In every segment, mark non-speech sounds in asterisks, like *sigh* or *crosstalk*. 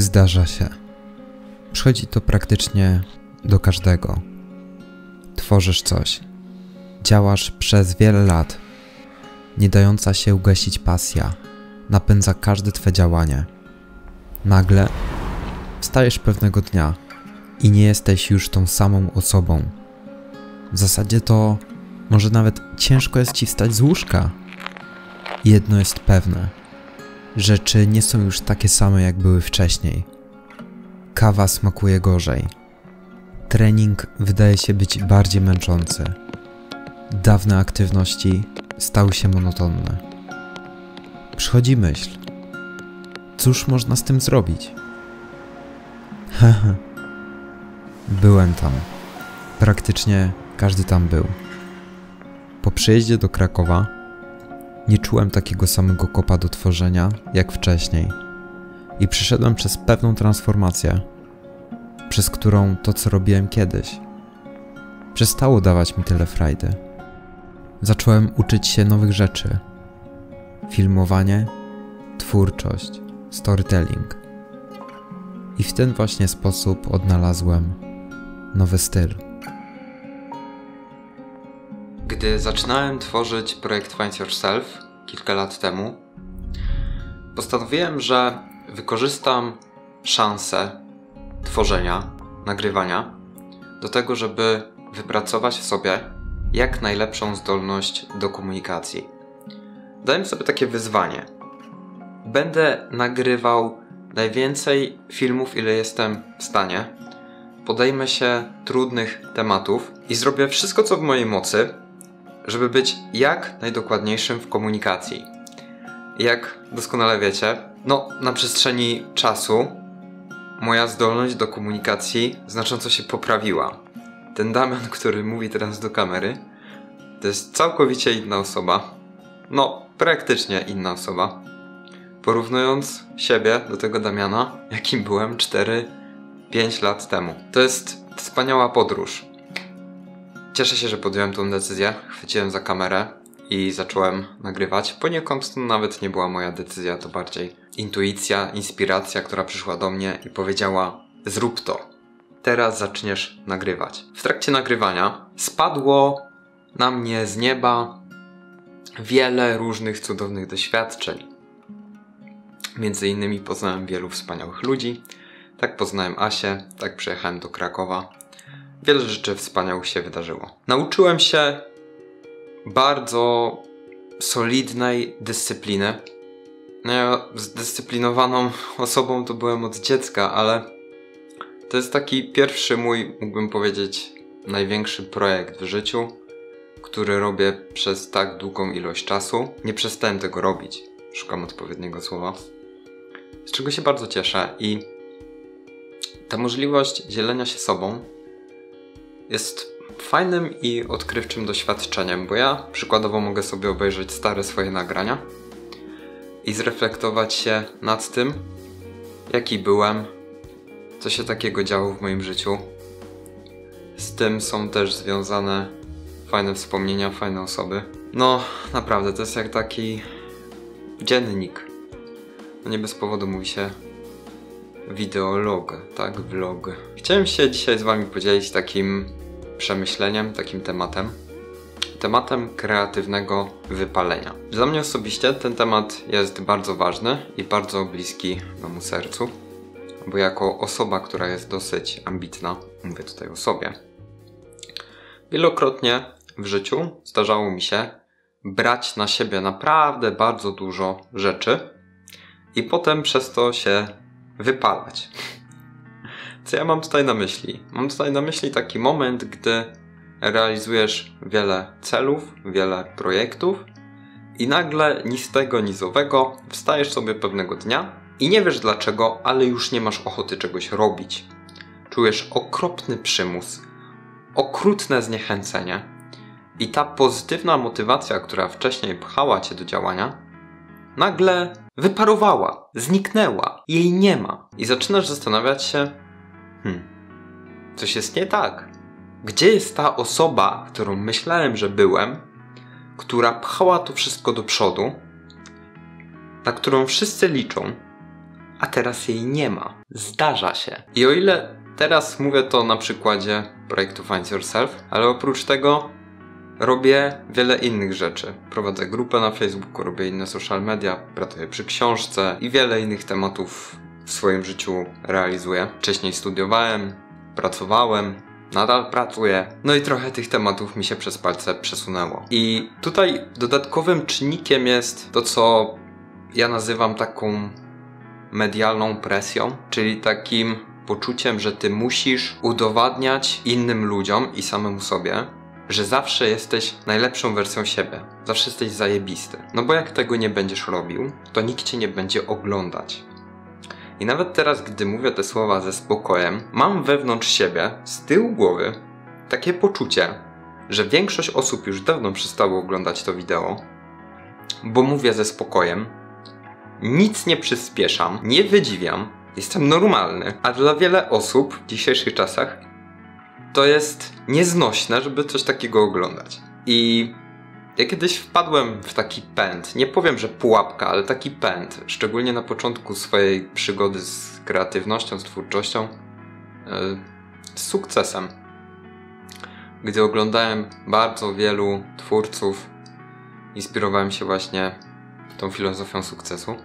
Zdarza się. Przychodzi to praktycznie do każdego. Tworzysz coś. Działasz przez wiele lat. Nie dająca się ugasić pasja napędza każde twe działanie. Nagle wstajesz pewnego dnia i nie jesteś już tą samą osobą. W zasadzie to może nawet ciężko jest ci wstać z łóżka. Jedno jest pewne. Rzeczy nie są już takie same jak były wcześniej. Kawa smakuje gorzej. Trening wydaje się być bardziej męczący. Dawne aktywności stały się monotonne. Przychodzi myśl. Cóż można z tym zrobić? Haha. *laughs* Byłem tam. Praktycznie każdy tam był. Po przyjeździe do Krakowa nie czułem takiego samego kopa do tworzenia jak wcześniej i przeszedłem przez pewną transformację, przez którą to, co robiłem kiedyś, przestało dawać mi tyle frajdy. Zacząłem uczyć się nowych rzeczy: filmowanie, twórczość, storytelling. I w ten właśnie sposób odnalazłem nowy styl. Gdy zaczynałem tworzyć projekt Find Yourself kilka lat temu, postanowiłem, że wykorzystam szansę tworzenia, nagrywania do tego, żeby wypracować w sobie jak najlepszą zdolność do komunikacji. Dałem sobie takie wyzwanie. Będę nagrywał najwięcej filmów, ile jestem w stanie. Podejmę się trudnych tematów i zrobię wszystko, co w mojej mocy, żeby być jak najdokładniejszym w komunikacji. Jak doskonale wiecie, no na przestrzeni czasu moja zdolność do komunikacji znacząco się poprawiła. Ten Damian, który mówi teraz do kamery, to jest całkowicie inna osoba. No, praktycznie inna osoba. Porównując siebie do tego Damiana, jakim byłem 4-5 lat temu. To jest wspaniała podróż. Cieszę się, że podjąłem tą decyzję. Chwyciłem za kamerę i zacząłem nagrywać. Poniekąd to nawet nie była moja decyzja, to bardziej intuicja, inspiracja, która przyszła do mnie i powiedziała: Zrób to. Teraz zaczniesz nagrywać. W trakcie nagrywania spadło na mnie z nieba wiele różnych cudownych doświadczeń. Między innymi poznałem wielu wspaniałych ludzi. Tak poznałem Asię, tak przyjechałem do Krakowa wiele rzeczy wspaniałych się wydarzyło. Nauczyłem się bardzo solidnej dyscypliny. No ja zdyscyplinowaną osobą to byłem od dziecka, ale to jest taki pierwszy mój, mógłbym powiedzieć, największy projekt w życiu, który robię przez tak długą ilość czasu. Nie przestałem tego robić. Szukam odpowiedniego słowa. Z czego się bardzo cieszę i ta możliwość dzielenia się sobą jest fajnym i odkrywczym doświadczeniem, bo ja przykładowo mogę sobie obejrzeć stare swoje nagrania i zreflektować się nad tym, jaki byłem, co się takiego działo w moim życiu. Z tym są też związane fajne wspomnienia, fajne osoby. No, naprawdę, to jest jak taki dziennik. No nie bez powodu mówi się wideolog, tak? Vlog. Chciałem się dzisiaj z Wami podzielić takim przemyśleniem, takim tematem. Tematem kreatywnego wypalenia. Dla mnie osobiście ten temat jest bardzo ważny i bardzo bliski memu sercu, bo jako osoba, która jest dosyć ambitna, mówię tutaj o sobie, wielokrotnie w życiu zdarzało mi się brać na siebie naprawdę bardzo dużo rzeczy i potem przez to się wypalać. Co ja mam tutaj na myśli? Mam tutaj na myśli taki moment, gdy realizujesz wiele celów, wiele projektów i nagle ni z tego, ni wstajesz sobie pewnego dnia i nie wiesz dlaczego, ale już nie masz ochoty czegoś robić. Czujesz okropny przymus, okrutne zniechęcenie i ta pozytywna motywacja, która wcześniej pchała cię do działania, nagle wyparowała, zniknęła, jej nie ma. I zaczynasz zastanawiać się, hmm, coś jest nie tak. Gdzie jest ta osoba, którą myślałem, że byłem, która pchała to wszystko do przodu, na którą wszyscy liczą, a teraz jej nie ma. Zdarza się. I o ile teraz mówię to na przykładzie projektu Find Yourself, ale oprócz tego robię wiele innych rzeczy. Prowadzę grupę na Facebooku, robię inne social media, pracuję przy książce i wiele innych tematów w swoim życiu realizuję. Wcześniej studiowałem, pracowałem, nadal pracuję. No i trochę tych tematów mi się przez palce przesunęło. I tutaj dodatkowym czynnikiem jest to, co ja nazywam taką medialną presją, czyli takim poczuciem, że ty musisz udowadniać innym ludziom i samemu sobie, że zawsze jesteś najlepszą wersją siebie. Zawsze jesteś zajebisty. No bo jak tego nie będziesz robił, to nikt cię nie będzie oglądać. I nawet teraz, gdy mówię te słowa ze spokojem, mam wewnątrz siebie, z tyłu głowy, takie poczucie, że większość osób już dawno przestało oglądać to wideo, bo mówię ze spokojem, nic nie przyspieszam, nie wydziwiam, jestem normalny. A dla wiele osób w dzisiejszych czasach to jest nieznośne, żeby coś takiego oglądać. I ja kiedyś wpadłem w taki pęd. Nie powiem, że pułapka, ale taki pęd. Szczególnie na początku swojej przygody z kreatywnością, z twórczością, yy, z sukcesem. Gdy oglądałem bardzo wielu twórców, inspirowałem się właśnie tą filozofią sukcesu.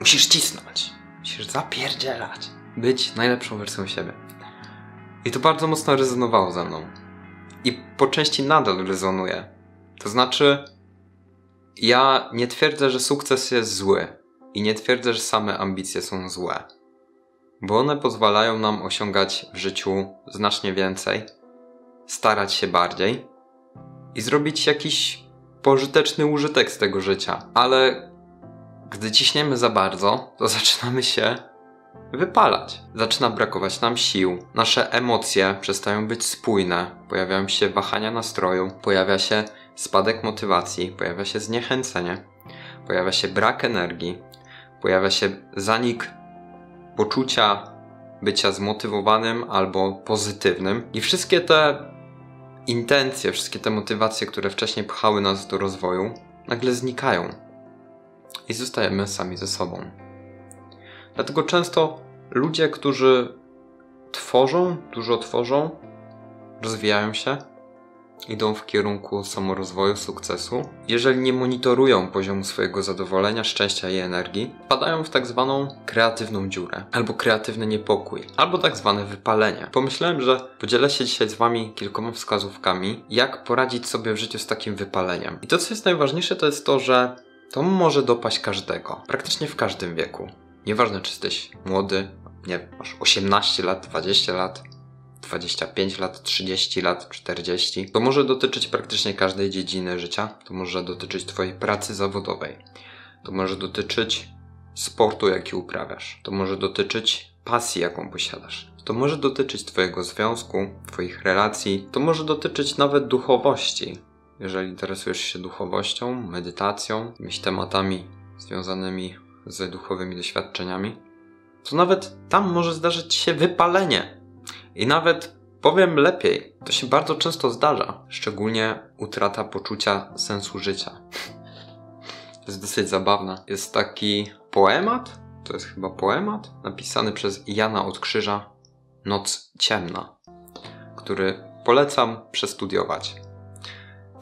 Musisz cisnąć, musisz zapierdzielać, być najlepszą wersją siebie. I to bardzo mocno rezonowało ze mną. I po części nadal rezonuje. To znaczy, ja nie twierdzę, że sukces jest zły. I nie twierdzę, że same ambicje są złe. Bo one pozwalają nam osiągać w życiu znacznie więcej, starać się bardziej i zrobić jakiś pożyteczny użytek z tego życia. Ale gdy ciśniemy za bardzo, to *laughs* zaczynamy się wypalać. Zaczyna brakować nam sił, nasze emocje przestają być spójne, pojawiają się wahania nastroju, pojawia się spadek motywacji, pojawia się zniechęcenie, pojawia się brak energii, pojawia się zanik poczucia bycia zmotywowanym albo pozytywnym. I wszystkie te intencje, wszystkie te motywacje, które wcześniej pchały nas do rozwoju, nagle znikają. I zostajemy sami ze sobą. Dlatego często ludzie, którzy tworzą, dużo tworzą, rozwijają się, idą w kierunku samorozwoju, sukcesu, jeżeli nie monitorują poziomu swojego zadowolenia, szczęścia i energii, wpadają w tak zwaną kreatywną dziurę, albo kreatywny niepokój, albo tak zwane wypalenie. Pomyślałem, że podzielę się dzisiaj z Wami kilkoma wskazówkami, jak poradzić sobie w życiu z takim wypaleniem. I to, co jest najważniejsze, to jest to, że to może dopaść każdego, praktycznie w każdym wieku. Nieważne, czy jesteś młody, nie masz 18 lat, 20 lat, 25 lat, 30 lat, 40. To może dotyczyć praktycznie każdej dziedziny życia. To może dotyczyć Twojej pracy zawodowej. To może dotyczyć sportu, jaki uprawiasz. To może dotyczyć pasji, jaką posiadasz. To może dotyczyć Twojego związku, Twoich relacji. To może dotyczyć nawet duchowości. Jeżeli interesujesz się duchowością, medytacją, jakimiś tematami związanymi z duchowymi doświadczeniami, to nawet tam może zdarzyć się wypalenie. I nawet powiem lepiej, to się bardzo często zdarza, szczególnie utrata poczucia sensu życia. *laughs* Jest dosyć zabawne. Jest taki poemat, to jest chyba poemat, napisany przez Jana od Krzyża, Noc Ciemna, który polecam przestudiować.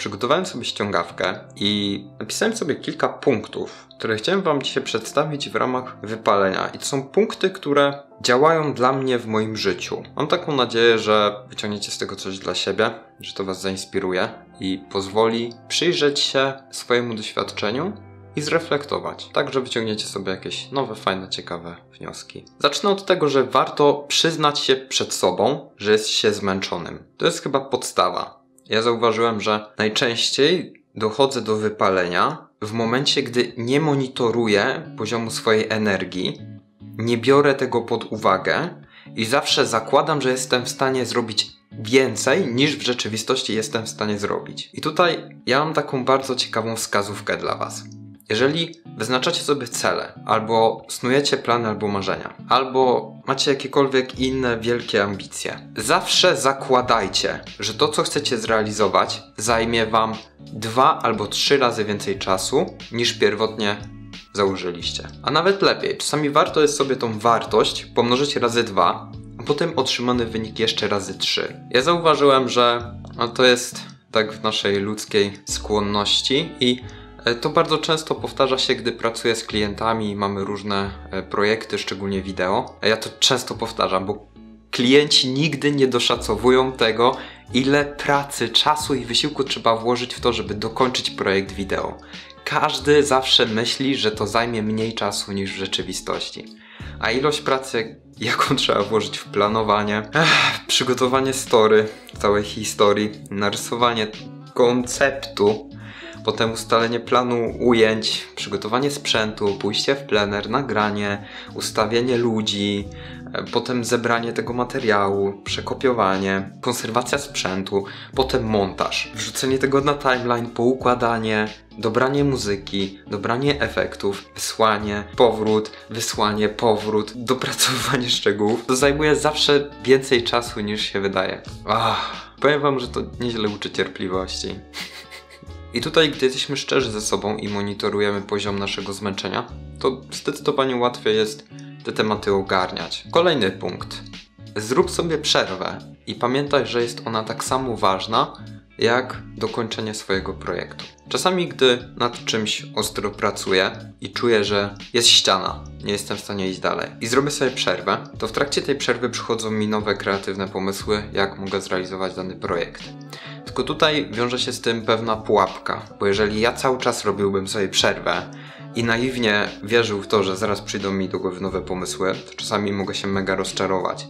Przygotowałem sobie ściągawkę i napisałem sobie kilka punktów, które chciałem Wam dzisiaj przedstawić w ramach wypalenia. I to są punkty, które działają dla mnie w moim życiu. Mam taką nadzieję, że wyciągniecie z tego coś dla siebie, że to Was zainspiruje i pozwoli przyjrzeć się swojemu doświadczeniu i zreflektować, tak że wyciągniecie sobie jakieś nowe, fajne, ciekawe wnioski. Zacznę od tego, że warto przyznać się przed sobą, że jest się zmęczonym. To jest chyba podstawa. Ja zauważyłem, że najczęściej dochodzę do wypalenia w momencie, gdy nie monitoruję poziomu swojej energii, nie biorę tego pod uwagę i zawsze zakładam, że jestem w stanie zrobić więcej niż w rzeczywistości jestem w stanie zrobić. I tutaj ja mam taką bardzo ciekawą wskazówkę dla Was. Jeżeli wyznaczacie sobie cele, albo snujecie plany albo marzenia, albo macie jakiekolwiek inne wielkie ambicje, zawsze zakładajcie, że to, co chcecie zrealizować, zajmie Wam dwa albo trzy razy więcej czasu niż pierwotnie założyliście. A nawet lepiej, czasami warto jest sobie tą wartość pomnożyć razy dwa, a potem otrzymany wynik jeszcze razy trzy. Ja zauważyłem, że no to jest tak w naszej ludzkiej skłonności i to bardzo często powtarza się, gdy pracuję z klientami i mamy różne e, projekty, szczególnie wideo. Ja to często powtarzam, bo klienci nigdy nie doszacowują tego, ile pracy, czasu i wysiłku trzeba włożyć w to, żeby dokończyć projekt wideo. Każdy zawsze myśli, że to zajmie mniej czasu niż w rzeczywistości. A ilość pracy, jaką *laughs* trzeba włożyć w planowanie, ech, przygotowanie story, całej historii, narysowanie konceptu, potem ustalenie planu ujęć, przygotowanie sprzętu, pójście w plener, nagranie, ustawienie ludzi, e, potem zebranie tego materiału, przekopiowanie, konserwacja sprzętu, potem montaż, wrzucenie tego na timeline, poukładanie, dobranie muzyki, dobranie efektów, wysłanie, powrót, wysłanie, powrót, *laughs* dopracowywanie szczegółów. To zajmuje zawsze więcej czasu niż się wydaje. Ach, powiem wam, że to nieźle uczy cierpliwości. *laughs* I tutaj, gdy jesteśmy szczerzy ze sobą i monitorujemy poziom naszego zmęczenia, to zdecydowanie łatwiej jest te tematy ogarniać. Kolejny punkt. Zrób sobie przerwę i pamiętaj, że jest ona tak samo ważna jak dokończenie swojego projektu. Czasami, gdy nad czymś ostro pracuję i czuję, że jest ściana, nie jestem w stanie iść dalej i zrobię sobie przerwę, to w trakcie tej przerwy przychodzą mi nowe kreatywne pomysły, jak mogę zrealizować dany projekt. Tylko tutaj wiąże się z tym pewna pułapka, bo jeżeli ja cały czas robiłbym sobie przerwę i naiwnie wierzył w to, że zaraz przyjdą mi do głowy nowe pomysły, to czasami mogę się mega rozczarować.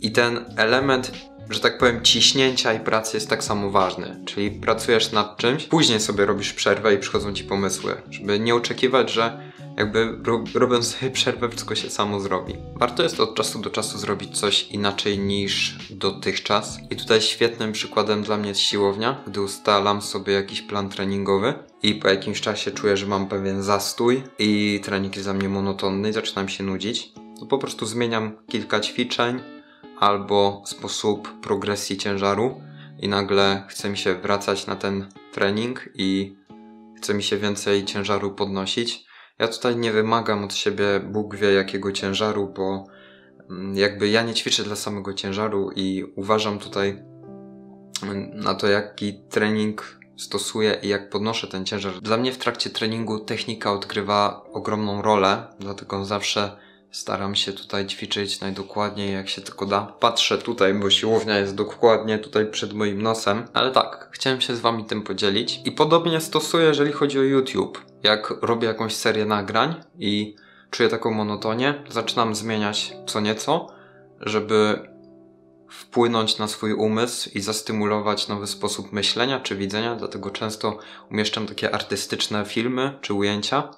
I ten element że tak powiem, ciśnięcia i pracy jest tak samo ważny. Czyli pracujesz nad czymś, później sobie robisz przerwę i przychodzą ci pomysły, żeby nie oczekiwać, że jakby robiąc sobie przerwę, wszystko się samo zrobi. Warto jest od czasu do czasu zrobić coś inaczej niż dotychczas. I tutaj świetnym przykładem dla mnie jest siłownia, gdy ustalam sobie jakiś plan treningowy i po jakimś czasie czuję, że mam pewien zastój i trening jest za mnie monotonny i zaczynam się nudzić. To po prostu zmieniam kilka ćwiczeń, albo sposób progresji ciężaru i nagle chce mi się wracać na ten trening i chce mi się więcej ciężaru podnosić. Ja tutaj nie wymagam od siebie Bóg wie jakiego ciężaru, bo mm, jakby ja nie ćwiczę dla samego ciężaru i uważam tutaj mm, na to, jaki trening stosuję i jak podnoszę ten ciężar. Dla mnie w trakcie treningu technika odgrywa ogromną rolę, dlatego zawsze Staram się tutaj ćwiczyć najdokładniej jak się tylko da. Patrzę tutaj, bo siłownia jest dokładnie tutaj przed moim nosem. Ale tak, chciałem się z wami tym podzielić. I podobnie stosuję, jeżeli chodzi o YouTube. Jak robię jakąś serię nagrań i czuję taką monotonię, zaczynam zmieniać co nieco, żeby wpłynąć na swój umysł i zastymulować nowy sposób myślenia czy widzenia, dlatego często umieszczam takie artystyczne filmy czy ujęcia,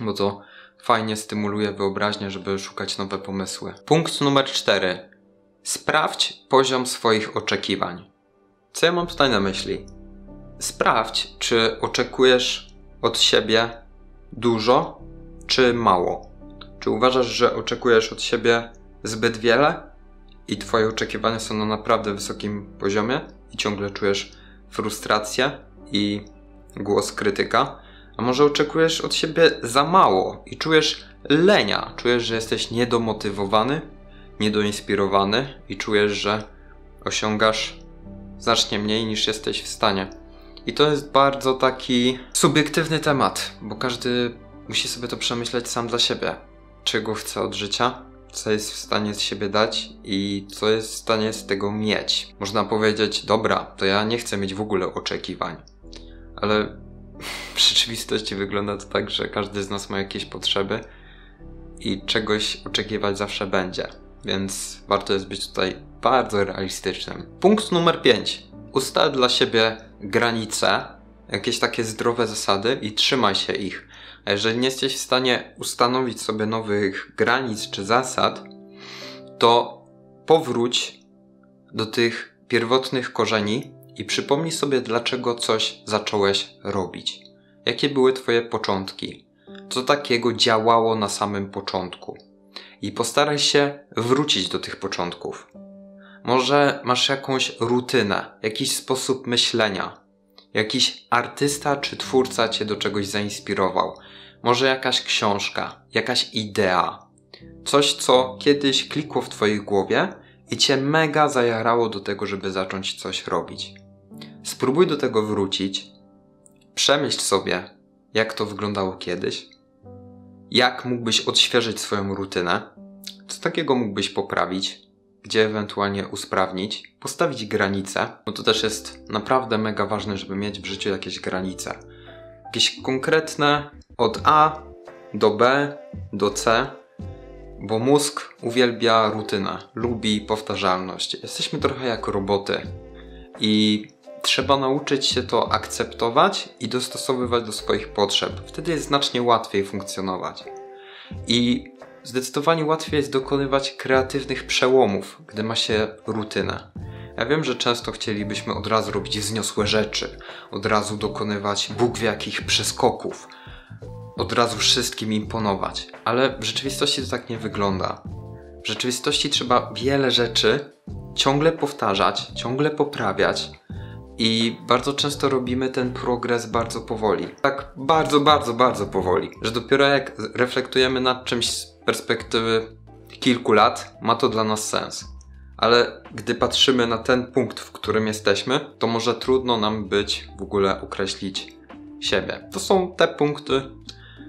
bo to fajnie stymuluje wyobraźnię, żeby szukać nowe pomysły. Punkt numer 4. Sprawdź poziom swoich oczekiwań. Co ja mam tutaj na myśli? Sprawdź, czy oczekujesz od siebie dużo, czy mało. Czy uważasz, że oczekujesz od siebie zbyt wiele i Twoje oczekiwania są na naprawdę wysokim poziomie i ciągle czujesz frustrację i głos krytyka? A może oczekujesz od siebie za mało i czujesz lenia, czujesz, że jesteś niedomotywowany, niedoinspirowany i czujesz, że osiągasz znacznie mniej niż jesteś w stanie. I to jest bardzo taki subiektywny temat, bo każdy musi sobie to przemyśleć sam dla siebie. Czego chce od życia, co jest w stanie z siebie dać i co jest w stanie z tego mieć. Można powiedzieć, dobra, to ja nie chcę mieć w ogóle oczekiwań, ale w rzeczywistości wygląda to tak, że każdy z nas ma jakieś potrzeby i czegoś oczekiwać zawsze będzie. Więc warto jest być tutaj bardzo realistycznym. Punkt numer 5. Ustal dla siebie granice, jakieś takie zdrowe zasady i trzymaj się ich. A jeżeli nie jesteś w stanie ustanowić sobie nowych granic czy zasad, to powróć do tych pierwotnych korzeni i przypomnij sobie, dlaczego coś zacząłeś robić. Jakie były Twoje początki? Co takiego działało na samym początku? I postaraj się wrócić do tych początków. Może masz jakąś rutynę, jakiś sposób myślenia, jakiś artysta czy twórca cię do czegoś zainspirował. Może jakaś książka, jakaś idea, coś, co kiedyś klikło w Twojej głowie i Cię mega zajarało do tego, żeby zacząć coś robić. Spróbuj do tego wrócić, przemyśl sobie, jak to wyglądało kiedyś, jak mógłbyś odświeżyć swoją rutynę, co takiego mógłbyś poprawić, gdzie ewentualnie usprawnić, postawić granice, bo to też jest naprawdę mega ważne, żeby mieć w życiu jakieś granice. Jakieś konkretne od A do B do C, bo mózg uwielbia rutynę, lubi powtarzalność. Jesteśmy trochę jak roboty. I trzeba nauczyć się to akceptować i dostosowywać do swoich potrzeb. Wtedy jest znacznie łatwiej funkcjonować. I zdecydowanie łatwiej jest dokonywać kreatywnych przełomów, gdy ma się rutynę. Ja wiem, że często chcielibyśmy od razu robić wzniosłe rzeczy, od razu dokonywać Bóg wie jakich przeskoków, od razu wszystkim imponować, ale w rzeczywistości to tak nie wygląda. W rzeczywistości trzeba wiele rzeczy ciągle powtarzać, ciągle poprawiać, i bardzo często robimy ten progres bardzo powoli. Tak bardzo, bardzo, bardzo powoli. Że dopiero jak reflektujemy nad czymś z perspektywy kilku lat, ma to dla nas sens. Ale gdy patrzymy na ten punkt, w którym jesteśmy, to może trudno nam być w ogóle określić siebie. To są te punkty,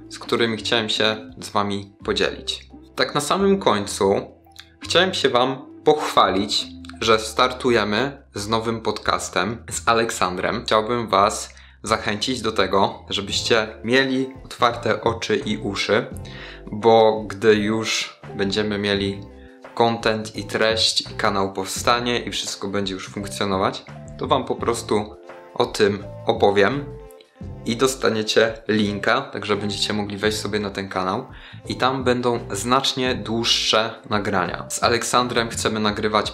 z którymi chciałem się z Wami podzielić. Tak na samym końcu chciałem się Wam pochwalić że startujemy z nowym podcastem z Aleksandrem. Chciałbym Was zachęcić do tego, żebyście mieli otwarte oczy i uszy, bo gdy już będziemy mieli content i treść, i kanał powstanie i wszystko będzie już funkcjonować, to Wam po prostu o tym opowiem i dostaniecie linka, także będziecie mogli wejść sobie na ten kanał i tam będą znacznie dłuższe nagrania. Z Aleksandrem chcemy nagrywać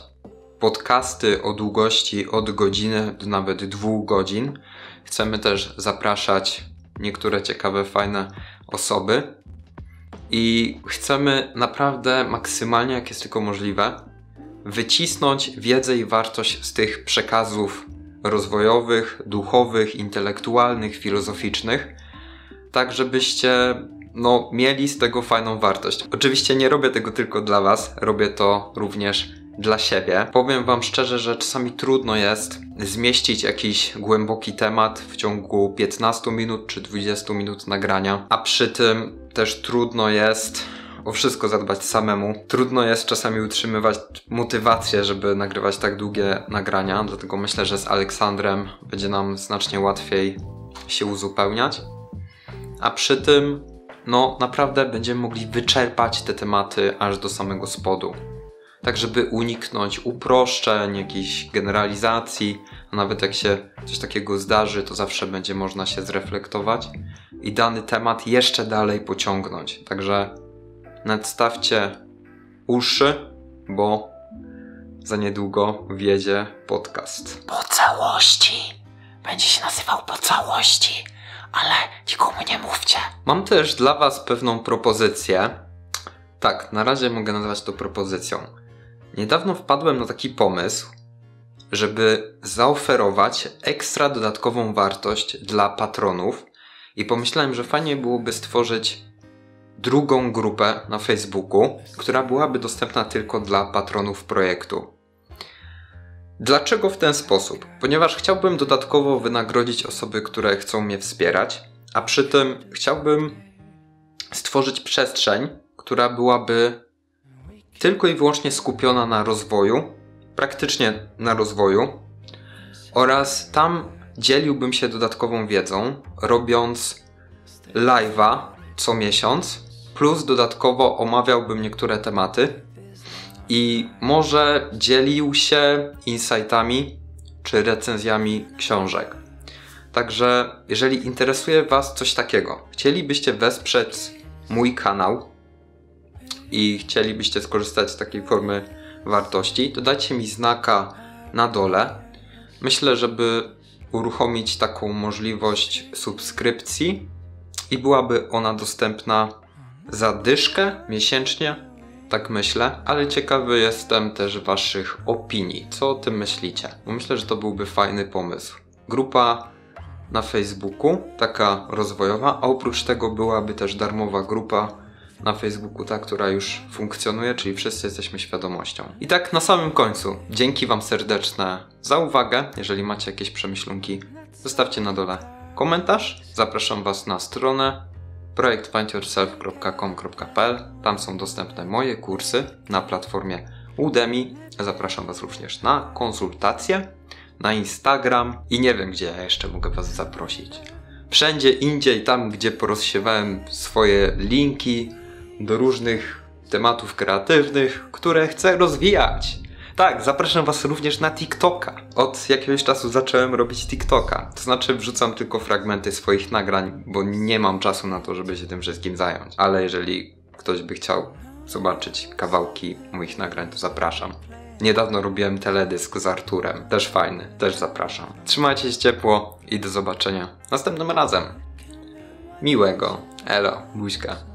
podcasty o długości od godziny do nawet dwóch godzin. Chcemy też zapraszać niektóre ciekawe, fajne osoby i chcemy naprawdę maksymalnie, jak jest tylko możliwe, wycisnąć wiedzę i wartość z tych przekazów rozwojowych, duchowych, intelektualnych, filozoficznych, tak żebyście no, mieli z tego fajną wartość. Oczywiście nie robię tego tylko dla Was, robię to również dla siebie. Powiem Wam szczerze, że czasami trudno jest zmieścić jakiś głęboki temat w ciągu 15 minut czy 20 minut nagrania, a przy tym też trudno jest o wszystko zadbać samemu. Trudno jest czasami utrzymywać motywację, żeby nagrywać tak długie nagrania, dlatego myślę, że z Aleksandrem będzie nam znacznie łatwiej się uzupełniać. A przy tym, no naprawdę będziemy mogli wyczerpać te tematy aż do samego spodu tak żeby uniknąć uproszczeń, jakichś generalizacji, a nawet jak się coś takiego zdarzy, to zawsze będzie można się zreflektować i dany temat jeszcze dalej pociągnąć. Także nadstawcie uszy, bo za niedługo wjedzie podcast. Po całości. Będzie się nazywał po całości, ale nikomu nie mówcie. Mam też dla Was pewną propozycję. Tak, na razie mogę nazwać to propozycją. Niedawno wpadłem na taki pomysł, żeby zaoferować ekstra dodatkową wartość dla patronów i pomyślałem, że fajnie byłoby stworzyć drugą grupę na Facebooku, która byłaby dostępna tylko dla patronów projektu. Dlaczego w ten sposób? Ponieważ chciałbym dodatkowo wynagrodzić osoby, które chcą mnie wspierać, a przy tym chciałbym stworzyć przestrzeń, która byłaby tylko i wyłącznie skupiona na rozwoju, praktycznie na rozwoju, oraz tam dzieliłbym się dodatkową wiedzą, robiąc live'a co miesiąc, plus dodatkowo omawiałbym niektóre tematy i może dzielił się insightami czy recenzjami książek. Także jeżeli interesuje Was coś takiego, chcielibyście wesprzeć mój kanał, i chcielibyście skorzystać z takiej formy wartości, to dajcie mi znaka na dole. Myślę, żeby uruchomić taką możliwość subskrypcji i byłaby ona dostępna za dyszkę miesięcznie, tak myślę, ale ciekawy jestem też Waszych opinii. Co o tym myślicie? Bo myślę, że to byłby fajny pomysł. Grupa na Facebooku, taka rozwojowa, a oprócz tego byłaby też darmowa grupa na Facebooku, ta, która już funkcjonuje, czyli wszyscy jesteśmy świadomością. I tak na samym końcu, dzięki Wam serdeczne za uwagę. Jeżeli macie jakieś przemyślunki, zostawcie na dole komentarz. Zapraszam Was na stronę projektfindyourself.com.pl. Tam są dostępne moje kursy na platformie Udemy. Zapraszam Was również na konsultacje, na Instagram i nie wiem, gdzie ja jeszcze mogę Was zaprosić. Wszędzie indziej, tam gdzie porozsiewałem swoje linki do różnych tematów kreatywnych, które chcę rozwijać. Tak, zapraszam Was również na TikToka. Od jakiegoś czasu zacząłem robić TikToka. To znaczy, wrzucam tylko fragmenty swoich nagrań, bo nie mam czasu na to, żeby się tym wszystkim zająć. Ale jeżeli ktoś by chciał zobaczyć kawałki moich nagrań, to zapraszam. Niedawno robiłem teledysk z Arturem. Też fajny, też zapraszam. Trzymajcie się ciepło i do zobaczenia następnym razem. Miłego. Elo, buźka.